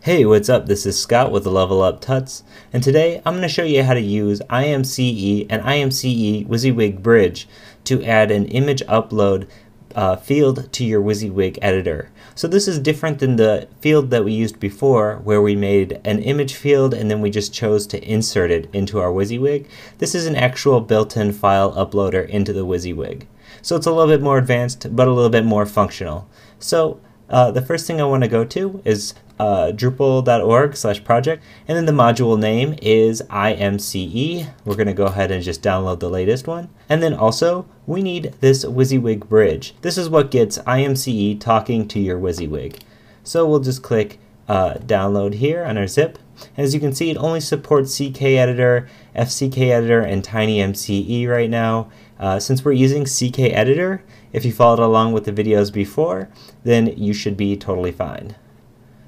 Hey, what's up? This is Scott with Level Up Tuts, and today I'm going to show you how to use IMCE and IMCE WYSIWYG Bridge to add an image upload uh, field to your WYSIWYG editor. So this is different than the field that we used before where we made an image field and then we just chose to insert it into our WYSIWYG. This is an actual built-in file uploader into the WYSIWYG. So it's a little bit more advanced but a little bit more functional. So uh, the first thing I want to go to is uh, drupal.org slash project and then the module name is IMCE. We're going to go ahead and just download the latest one. And then also we need this WYSIWYG bridge. This is what gets IMCE talking to your WYSIWYG. So we'll just click uh, download here on our zip. As you can see, it only supports CK Editor, FCK Editor, and TinyMCE right now. Uh, since we're using CK Editor, if you followed along with the videos before, then you should be totally fine.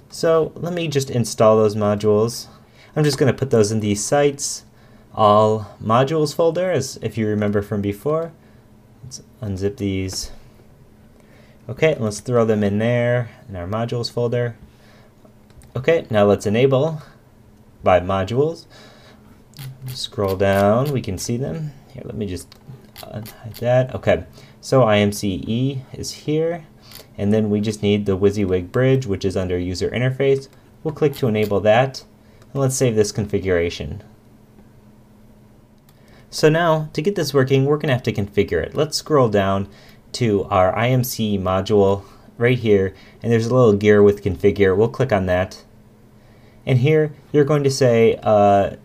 So let me just install those modules. I'm just going to put those in the sites all modules folder, as if you remember from before. Let's unzip these. Okay, let's throw them in there in our modules folder. Okay, now let's enable by modules. Scroll down, we can see them. Here, let me just that. Okay, so IMCE is here. And then we just need the WYSIWYG bridge, which is under user interface. We'll click to enable that. And let's save this configuration. So now, to get this working, we're going to have to configure it. Let's scroll down to our IMCE module right here, and there's a little gear with configure. We'll click on that. And here, you're going to say uh,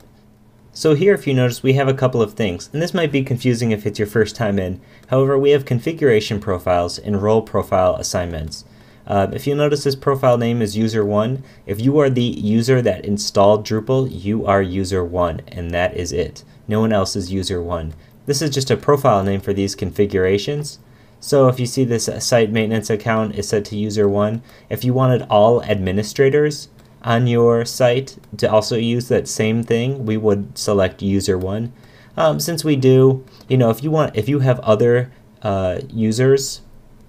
so here, if you notice, we have a couple of things, and this might be confusing if it's your first time in. However, we have configuration profiles and role profile assignments. Uh, if you notice this profile name is user1, if you are the user that installed Drupal, you are user1, and that is it. No one else is user1. This is just a profile name for these configurations. So if you see this site maintenance account is set to user1, if you wanted all administrators, on your site to also use that same thing, we would select user one. Um, since we do, you know, if you want, if you have other uh, users,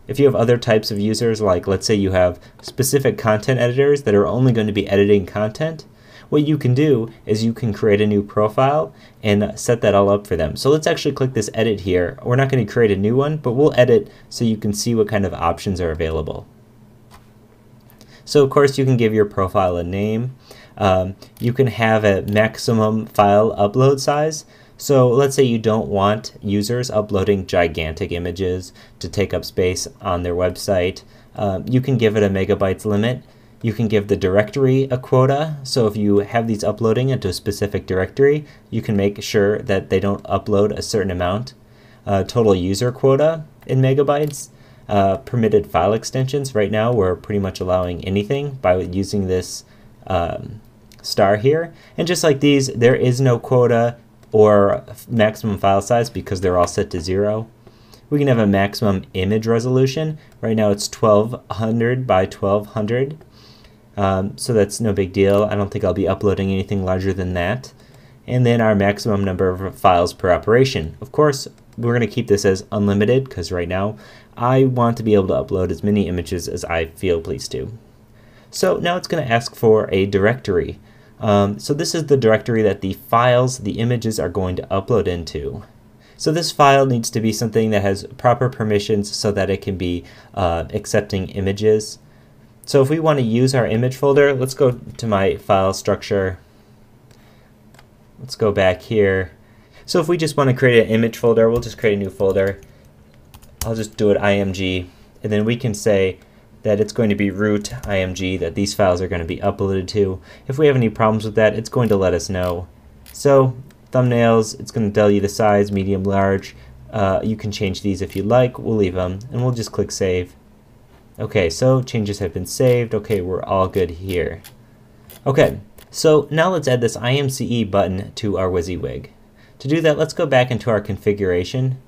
if you have other types of users, like let's say you have specific content editors that are only going to be editing content, what you can do is you can create a new profile and set that all up for them. So let's actually click this edit here. We're not going to create a new one, but we'll edit so you can see what kind of options are available. So of course you can give your profile a name. Um, you can have a maximum file upload size. So let's say you don't want users uploading gigantic images to take up space on their website. Um, you can give it a megabytes limit. You can give the directory a quota. So if you have these uploading into a specific directory, you can make sure that they don't upload a certain amount. Uh, total user quota in megabytes uh, permitted file extensions. Right now, we're pretty much allowing anything by using this um, star here. And just like these, there is no quota or maximum file size because they're all set to zero. We can have a maximum image resolution. Right now it's 1200 by 1200. Um, so that's no big deal. I don't think I'll be uploading anything larger than that. And then our maximum number of files per operation. Of course, we're going to keep this as unlimited because right now I want to be able to upload as many images as I feel pleased to. So now it's going to ask for a directory. Um, so this is the directory that the files, the images are going to upload into. So this file needs to be something that has proper permissions so that it can be uh, accepting images. So if we want to use our image folder, let's go to my file structure. Let's go back here. So if we just want to create an image folder, we'll just create a new folder. I'll just do it img, and then we can say that it's going to be root img that these files are going to be uploaded to. If we have any problems with that, it's going to let us know. So thumbnails, it's going to tell you the size, medium, large. Uh, you can change these if you like. We'll leave them, and we'll just click save. Okay, so changes have been saved. Okay, we're all good here. Okay, so now let's add this IMCE button to our WYSIWYG. To do that, let's go back into our configuration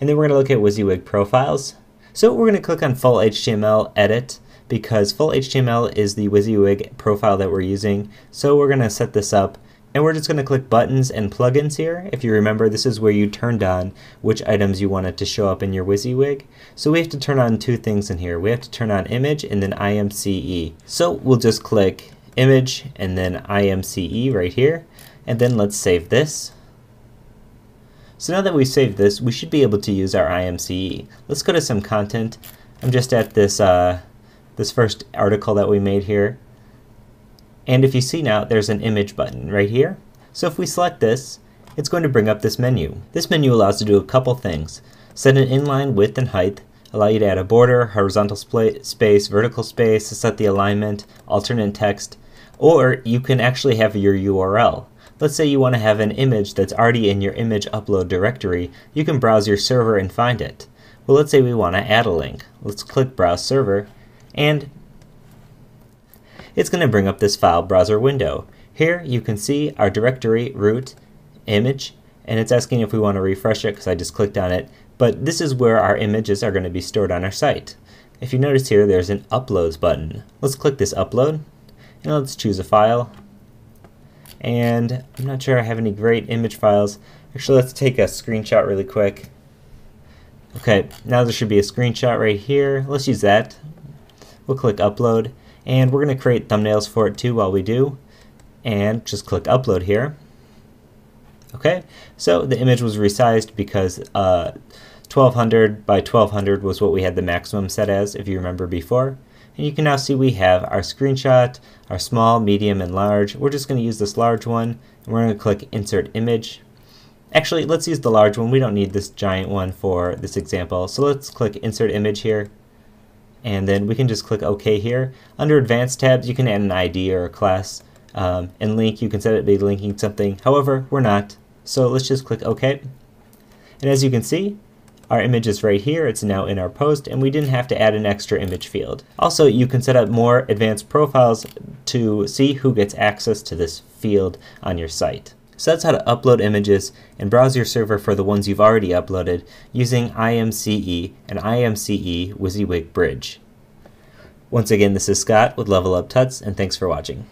and then we're going to look at WYSIWYG profiles. So we're going to click on Full HTML Edit because Full HTML is the WYSIWYG profile that we're using. So we're going to set this up And we're just going to click buttons and plugins here. If you remember, this is where you turned on which items you wanted to show up in your WYSIWYG. So we have to turn on two things in here. We have to turn on image and then IMCE. So we'll just click image and then IMCE right here. And then let's save this. So now that we've saved this, we should be able to use our IMCE. Let's go to some content. I'm just at this, uh, this first article that we made here. And if you see now, there's an image button right here. So if we select this, it's going to bring up this menu. This menu allows to do a couple things. Set an inline width and height, allow you to add a border, horizontal space, vertical space, set the alignment, alternate text, or you can actually have your URL. Let's say you want to have an image that's already in your image upload directory, you can browse your server and find it. Well, let's say we want to add a link. Let's click Browse Server, and it's going to bring up this file browser window. Here you can see our directory root image and it's asking if we want to refresh it because I just clicked on it but this is where our images are going to be stored on our site. If you notice here there's an uploads button. Let's click this upload and let's choose a file and I'm not sure I have any great image files. Actually let's take a screenshot really quick. Okay, now there should be a screenshot right here. Let's use that. We'll click upload and we're going to create thumbnails for it too while we do. And just click upload here. Okay, so the image was resized because uh, 1200 by 1200 was what we had the maximum set as, if you remember before. And you can now see we have our screenshot, our small, medium, and large. We're just going to use this large one, and we're going to click Insert Image. Actually, let's use the large one. We don't need this giant one for this example. So let's click Insert Image here, and then we can just click OK here. Under Advanced tabs, you can add an ID or a class. Um, and link, you can set it to be linking something. However, we're not. So let's just click OK. And as you can see, our image is right here. It's now in our post, and we didn't have to add an extra image field. Also, you can set up more advanced profiles to see who gets access to this field on your site. So that's how to upload images and browse your server for the ones you've already uploaded using IMCE and IMCE WYSIWYG Bridge. Once again, this is Scott with Level Up Tuts, and thanks for watching.